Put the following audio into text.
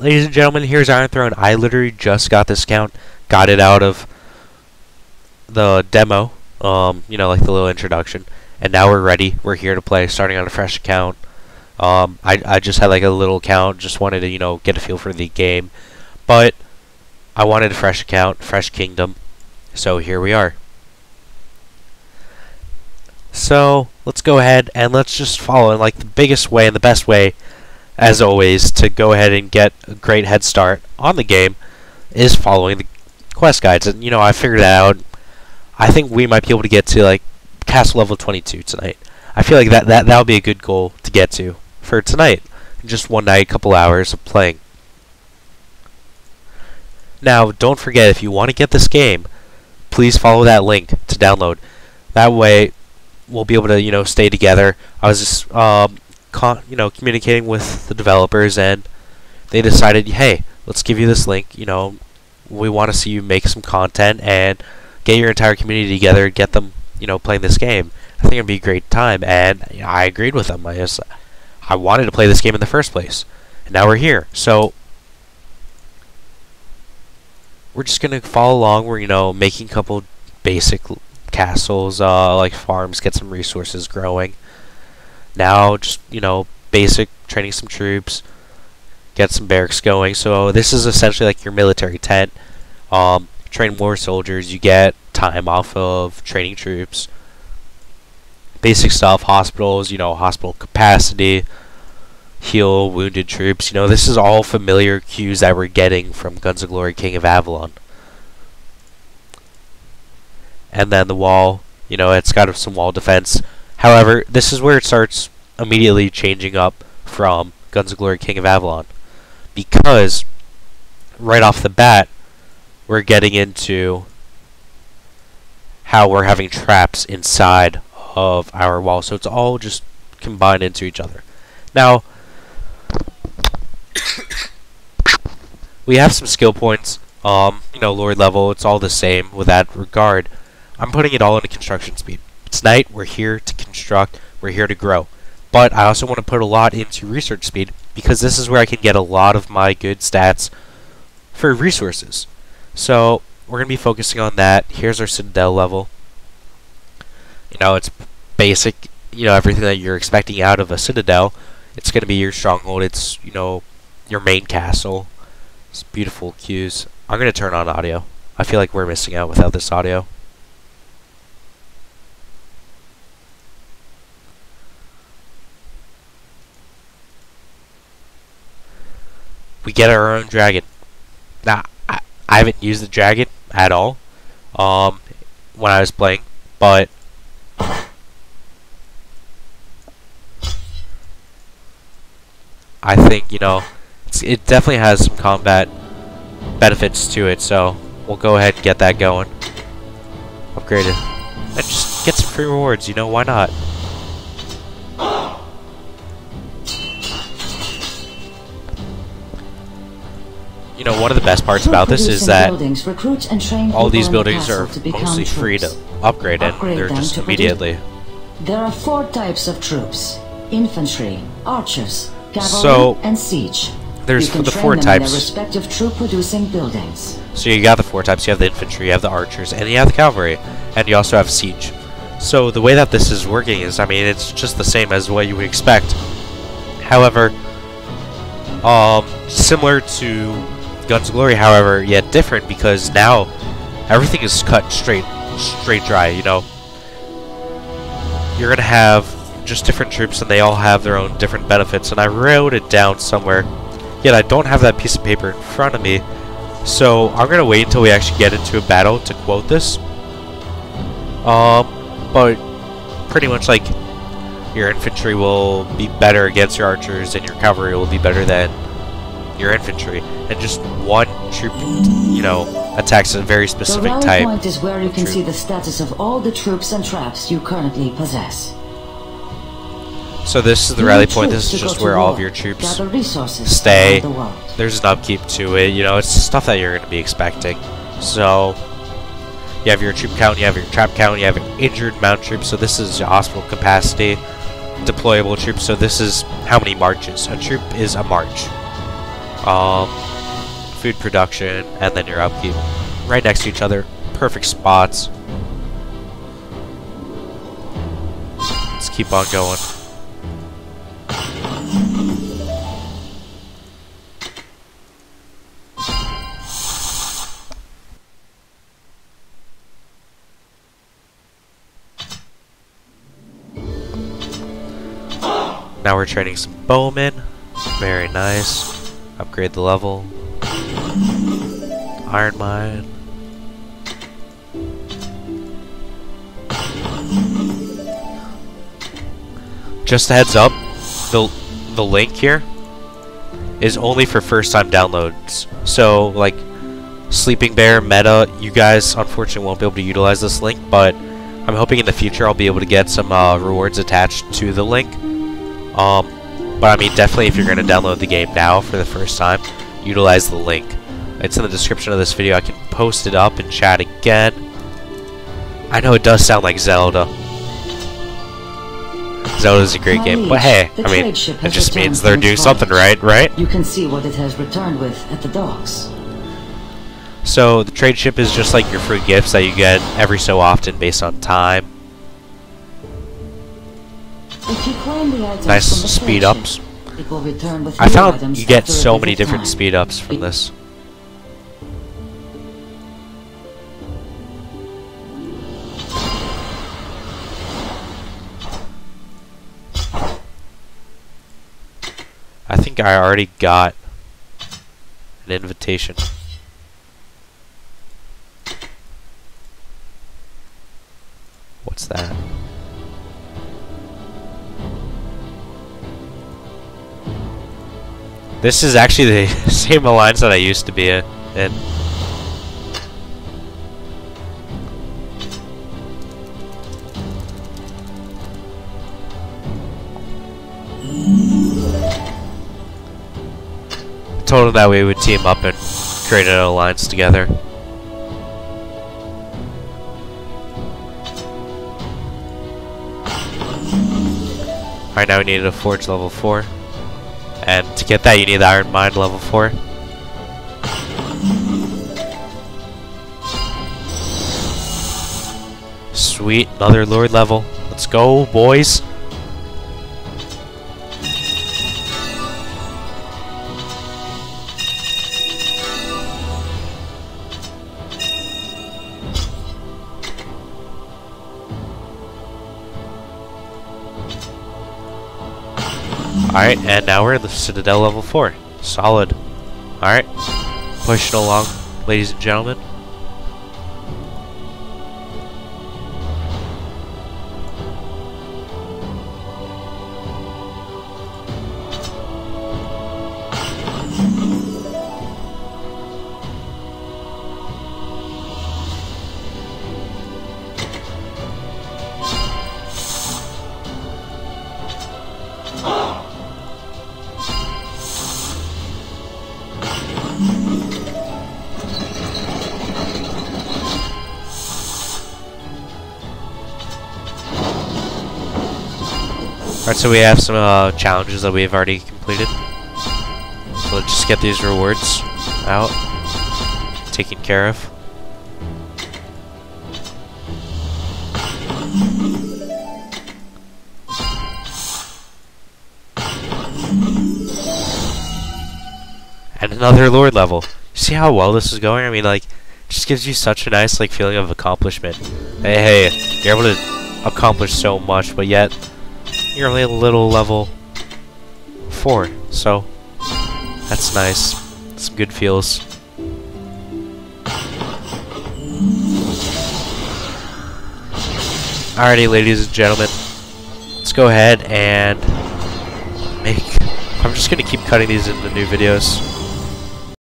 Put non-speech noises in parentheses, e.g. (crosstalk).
ladies and gentlemen, here's Iron Throne. I literally just got this account, got it out of the demo, um, you know, like the little introduction, and now we're ready. We're here to play, starting on a fresh account. Um, I, I just had like a little account, just wanted to, you know, get a feel for the game, but I wanted a fresh account, fresh kingdom, so here we are. So, let's go ahead and let's just follow in like the biggest way and the best way as always, to go ahead and get a great head start on the game is following the quest guides. And, you know, I figured out. I think we might be able to get to, like, castle level 22 tonight. I feel like that, that, that would be a good goal to get to for tonight. Just one night, a couple hours of playing. Now, don't forget, if you want to get this game, please follow that link to download. That way, we'll be able to, you know, stay together. I was just, um, you know, communicating with the developers, and they decided, hey, let's give you this link. You know, we want to see you make some content and get your entire community together, get them, you know, playing this game. I think it'd be a great time, and you know, I agreed with them. I just, I wanted to play this game in the first place, and now we're here. So we're just gonna follow along. We're you know making a couple basic castles, uh, like farms, get some resources growing. Now, just, you know, basic training some troops, get some barracks going. So this is essentially like your military tent. Um, train more soldiers, you get time off of training troops. Basic stuff, hospitals, you know, hospital capacity, heal wounded troops. You know, this is all familiar cues that we're getting from Guns of Glory King of Avalon. And then the wall, you know, it's got some wall defense. However, this is where it starts immediately changing up from Guns of Glory King of Avalon. Because, right off the bat, we're getting into how we're having traps inside of our wall. So it's all just combined into each other. Now, (coughs) we have some skill points. Um, you know, Lord level, it's all the same with that regard. I'm putting it all into construction speed. It's night, we're here to construct, we're here to grow. But I also want to put a lot into research speed because this is where I can get a lot of my good stats for resources. So we're going to be focusing on that. Here's our Citadel level. You know, it's basic, you know, everything that you're expecting out of a Citadel. It's going to be your stronghold. It's, you know, your main castle. It's beautiful cues. I'm going to turn on audio. I feel like we're missing out without this audio. We get our own dragon. Now, I, I haven't used the dragon at all um, when I was playing, but I think, you know, it definitely has some combat benefits to it, so we'll go ahead and get that going. Upgrade it. And just get some free rewards, you know, why not? You know, one of the best parts about this is that all these buildings are mostly free to upgrade, and they're just immediately. There are four types of troops: infantry, archers, cavalry, so, and siege. There's the four types. respective troop producing buildings. So you got the four types. You have the infantry, you have the archers, and you have the cavalry, and you also have siege. So the way that this is working is, I mean, it's just the same as what you would expect. However, um, similar to Guns of Glory, however, yet different because now everything is cut straight, straight dry. You know, you're gonna have just different troops, and they all have their own different benefits. And I wrote it down somewhere, yet I don't have that piece of paper in front of me. So I'm gonna wait until we actually get into a battle to quote this. Um, but pretty much like your infantry will be better against your archers, and your cavalry will be better than your infantry, and just one troop, you know, attacks a very specific the type. The point is where you can troop. see the status of all the troops and traps you currently possess. So this is the rally point. This is just where all of your troops stay. The There's an upkeep to it. You know, it's stuff that you're going to be expecting. So you have your troop count, you have your trap count, you have an injured mount troop. So this is your hospital capacity, deployable troops. So this is how many marches. A troop is a march. Um, food production, and then your upkeep. Right next to each other. Perfect spots. Let's keep on going. Now we're training some bowmen. Very nice. Upgrade the level. Iron mine. Just a heads up, the the link here is only for first time downloads. So like Sleeping Bear, Meta, you guys unfortunately won't be able to utilize this link, but I'm hoping in the future I'll be able to get some uh, rewards attached to the link. Um, but I mean, definitely if you're going to download the game now for the first time, utilize the link. It's in the description of this video. I can post it up in chat again. I know it does sound like Zelda. Zelda's a great game, but hey, I mean, it just means they're doing something right, right? You can see what it has returned with at the docks. So the trade ship is just like your free gifts that you get every so often based on time. Nice speed ups. I found you get so many different speed ups from this. I think I already got an invitation. What's that? This is actually the (laughs) same alliance that I used to be in. told him that we would team up and create an alliance together. Alright, now we need a forge level 4. And to get that, you need the Iron Mine level 4. Sweet, another Lord level. Let's go, boys. Alright, and now we're at the Citadel level 4. Solid. Alright. Pushing along, ladies and gentlemen. Alright, so we have some uh, challenges that we've already completed. So let's just get these rewards out. Taken care of. And another Lord level. See how well this is going? I mean, like, just gives you such a nice, like, feeling of accomplishment. Hey, hey, you're able to accomplish so much, but yet you're only a little level 4, so that's nice. Some good feels. Alrighty, ladies and gentlemen, let's go ahead and make... I'm just going to keep cutting these into new videos.